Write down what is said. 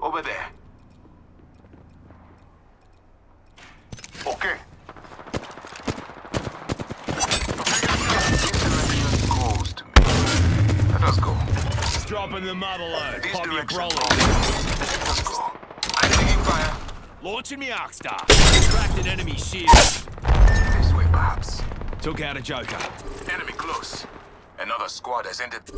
Over there. Okay. Calls to me. Let us go. Dropping the model. load. This Pop your direction Let us go. I'm taking fire. Launching me Arkstar. star. an enemy shield. This way, perhaps. Took out a joker. Enemy close. Another squad has entered.